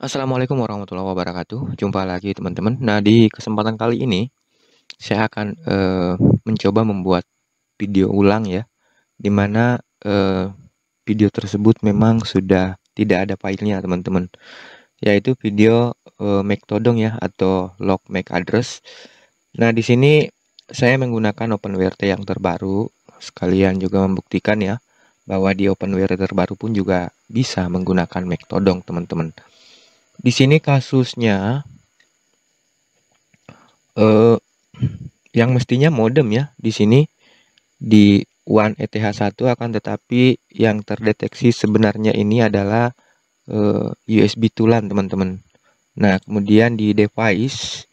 Assalamualaikum warahmatullahi wabarakatuh. Jumpa lagi teman-teman. Nah, di kesempatan kali ini saya akan uh, mencoba membuat video ulang ya, di mana uh, video tersebut memang sudah tidak ada filenya teman-teman, yaitu video uh, MAC todong ya atau log MAC address. Nah, di sini saya menggunakan OpenWrt yang terbaru, sekalian juga membuktikan ya bahwa di OpenWrt terbaru pun juga bisa menggunakan MAC todong teman-teman. Di sini kasusnya eh, yang mestinya modem ya. Di sini di One ETH1 akan tetapi yang terdeteksi sebenarnya ini adalah eh, USB tulan teman-teman. Nah, kemudian di device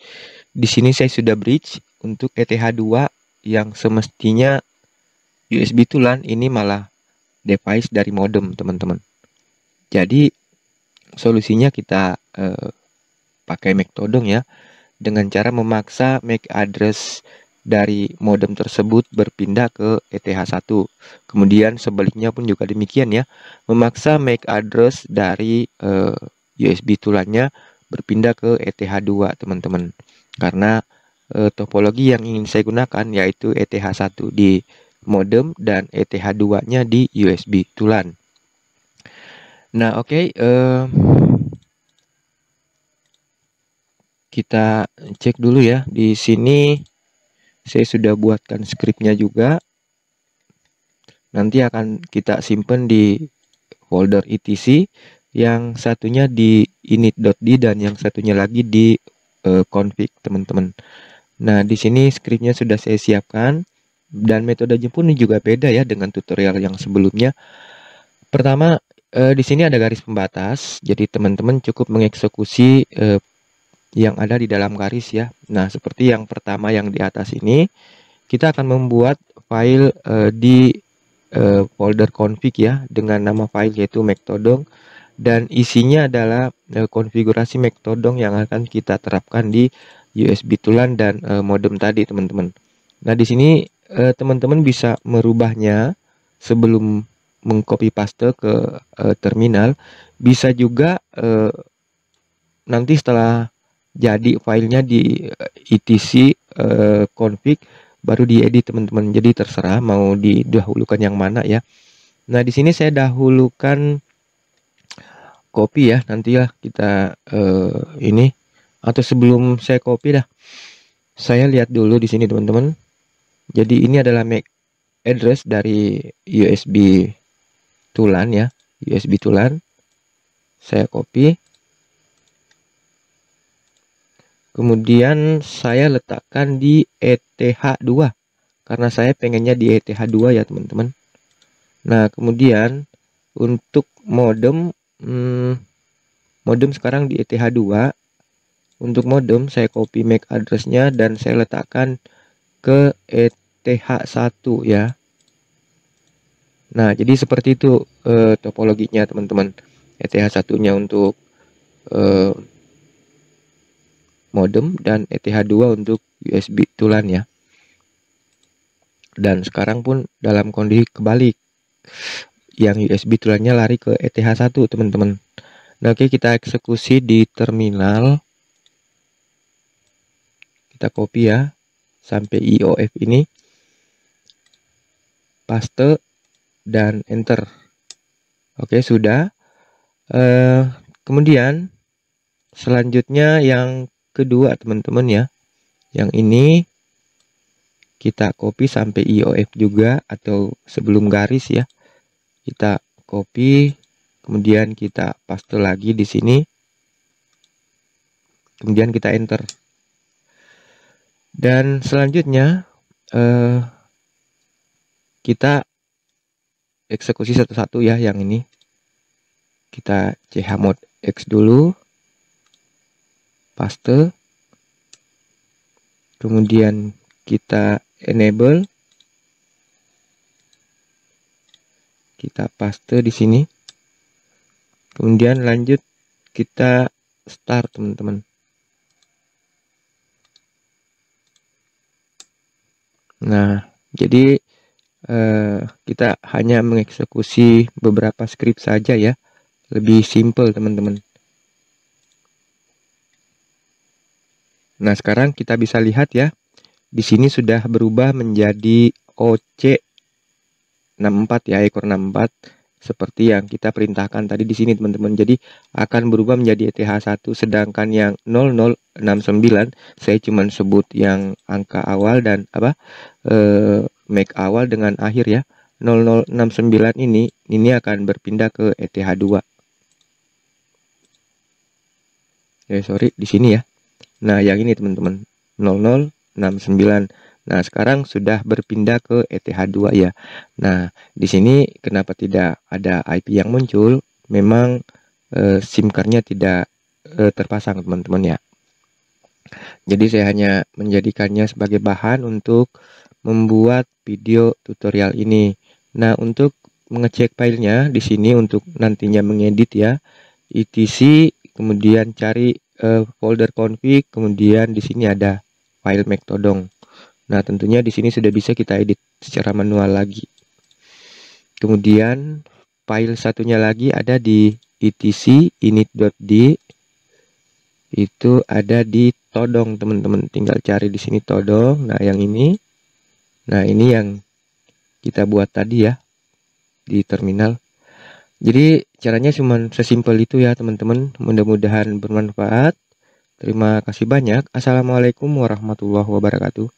di sini saya sudah bridge untuk ETH2 yang semestinya USB tulan ini malah device dari modem teman-teman. Jadi solusinya kita eh, pakai MAC todong ya dengan cara memaksa MAC address dari modem tersebut berpindah ke ETH1. Kemudian sebaliknya pun juga demikian ya, memaksa MAC address dari eh, USB tulannya berpindah ke ETH2, teman-teman. Karena eh, topologi yang ingin saya gunakan yaitu ETH1 di modem dan ETH2-nya di USB tulan. Nah, oke, okay, uh, kita cek dulu ya. Di sini saya sudah buatkan skripnya juga. Nanti akan kita simpan di folder etc yang satunya di init.d dan yang satunya lagi di uh, config, teman-teman. Nah, di sini skripnya sudah saya siapkan dan metodenya pun juga beda ya dengan tutorial yang sebelumnya. Pertama, Uh, di sini ada garis pembatas, jadi teman-teman cukup mengeksekusi uh, yang ada di dalam garis ya. Nah, seperti yang pertama yang di atas ini, kita akan membuat file uh, di folder config ya dengan nama file yaitu Mactodong dan isinya adalah konfigurasi Mactodong yang akan kita terapkan di USB tulan dan modem tadi, teman-teman. Nah, di sini teman-teman bisa merubahnya sebelum mengcopy paste ke uh, terminal. Bisa juga uh, nanti setelah jadi filenya di etc uh, config baru diedit teman-teman. Jadi terserah mau didahulukan yang mana ya. Nah di sini saya dahulukan copy ya. Nanti ya kita uh, ini. Atau sebelum saya copy dah saya lihat dulu di sini teman-teman. Jadi ini adalah MAC address dari USB tulan ya USB tulan. Saya copy. Kemudian saya letakkan di ETH2 karena saya pengennya di ETH2 ya teman-teman. Nah kemudian untuk modem hmm, modem sekarang di ETH2 untuk modem saya copy MAC addressnya dan saya letakkan ke ETH1 ya Nah, jadi seperti itu e, topologinya teman-teman. ETH satunya untuk e, modem dan ETH2 untuk USB tulan ya. Dan sekarang pun dalam kondisi kebalik. Yang USB tulannya lari ke ETH1 teman-teman. Nah, oke kita eksekusi di terminal. Kita copy ya sampai IOF ini. Paste dan enter. Oke, sudah. Uh, kemudian selanjutnya yang kedua teman-teman ya. Yang ini kita copy sampai IOF juga atau sebelum garis ya. Kita copy kemudian kita paste lagi di sini. Kemudian kita enter. Dan selanjutnya uh, kita eksekusi satu-satu ya yang ini. Kita chmod x dulu. Paste. Kemudian kita enable. Kita paste di sini. Kemudian lanjut kita start teman-teman. Nah jadi uh, kita hanya mengeksekusi beberapa script saja ya lebih simple teman-teman Nah, sekarang kita bisa lihat ya. Di sini sudah berubah menjadi OC64 ya, ekor 64 seperti yang kita perintahkan tadi di sini teman-teman. Jadi akan berubah menjadi ETH1 sedangkan yang 0069 saya cuma sebut yang angka awal dan apa eh, make awal dengan akhir ya. 0069 ini ini akan berpindah ke ETH2. Ya sorry di sini ya. Nah, yang ini teman-teman 0069. Nah, sekarang sudah berpindah ke ETH2 ya. Nah, di sini kenapa tidak ada IP yang muncul? Memang e, SIM cardnya tidak e, terpasang teman-teman ya. Jadi saya hanya menjadikannya sebagai bahan untuk membuat video tutorial ini. Nah, untuk mengecek filenya di sini untuk nantinya mengedit ya, etc kemudian cari uh, folder config, kemudian di sini ada file mactodong. Nah, tentunya di sini sudah bisa kita edit secara manual lagi. Kemudian file satunya lagi ada di etc init.d itu ada di todong teman-teman tinggal cari di sini todong nah yang ini nah ini yang kita buat tadi ya di terminal jadi caranya cuma sesimpel itu ya teman-teman. Mudah-mudahan bermanfaat. Terima kasih banyak. Assalamualaikum warahmatullahi wabarakatuh.